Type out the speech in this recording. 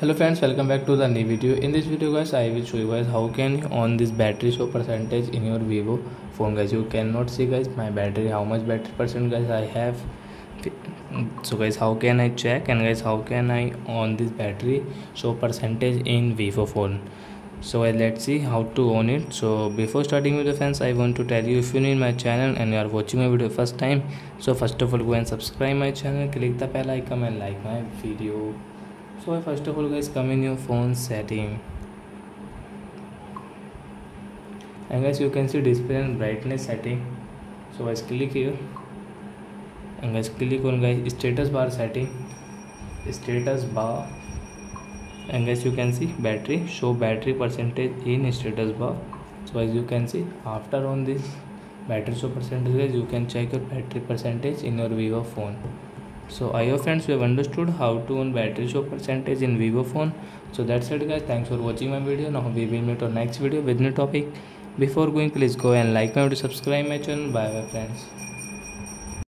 hello friends welcome back to the new video. In this video guys i will show you guys how can you on this battery show percentage in your vivo phone guys. You cannot see guys my battery how much battery percent guys i have. So guys how can i check and guys how can i on this battery show percentage in vivo phone? So uh, let's see how to on it. So before starting with the fans i want to tell you if you need my channel and you are watching my video first time so first of all go and subscribe my channel click the bell icon and like my video so first of all guys come in your phone setting and guys you can see display and brightness setting so guys click here and guys click on guys status bar setting status bar and guys you can see battery show battery percentage in status bar so as you can see after on this battery show percentage guys you can check your battery percentage in your vivo phone so i hope friends you have understood how to on battery show percentage in vivo phone? So that's it guys. Thanks for watching my video. Now we will meet our next video with new topic. Before going please go and like my video subscribe my channel. Bye bye friends